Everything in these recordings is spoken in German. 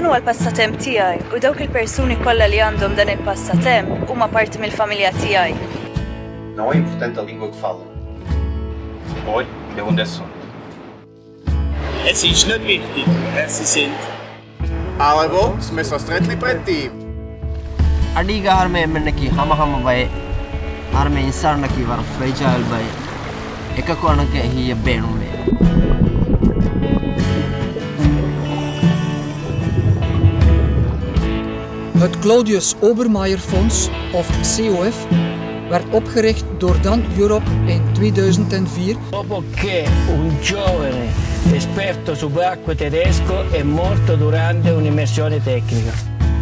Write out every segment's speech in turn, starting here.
Dan huwa l-passatemp tiegħi u dawk il-persuni kollha li għandhom dan il-passatemp huma parti mill-familja tiegħi. Não é importante a língua que falam. Olhe de onde um são. Es ist nicht wichtig, wer sie sind. Ale bo sme sa stretli predtým. Adiga harme menneki hama hama bay. Harme insan naki var fragile bay. Ekakwanake hiye benume. Het Claudius Obermeier Fonds, of COF, werd opgericht door Dan Europe in 2004 Dopo che un giovane esperto subacqueo tedesco è morto durante un'immersione tecnica.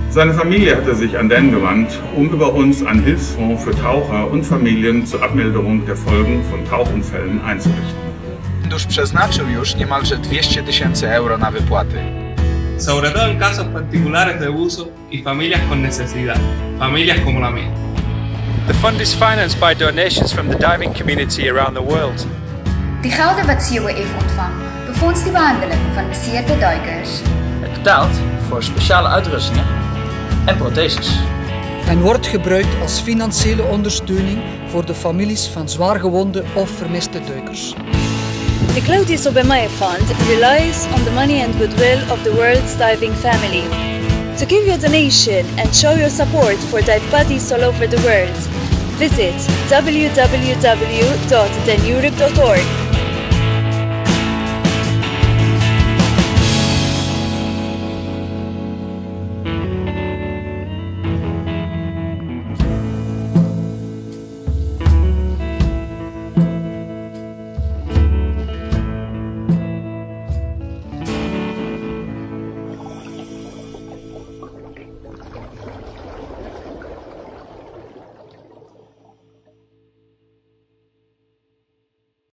Seine Familie hatte sich an Dan gewandt, um über uns einen Hilfsfonds für Taucher und Familien zur Abmilderung der Folgen von Tauchunfällen einzurichten. Fundusz przeznaczył już niemalże 200 tysięcy euro na wypłaty. Sobre todo en casos particulares de abuso y familias con necesidad, familias como la mía. The fund is financed by donations from the diving community around the world. Die gelden wat COF ontvangt, bevondst die behandeling van beseerde duikers. Het betaalt voor speciale uitrustingen en protheses. en wordt gebruikt als financiële ondersteuning voor de families van zwaargewonde of vermiste duikers. The Claudius Obermeyer Fund relies on the money and goodwill of the world's diving family. To give your donation and show your support for dive buddies all over the world, visit www.deneurope.org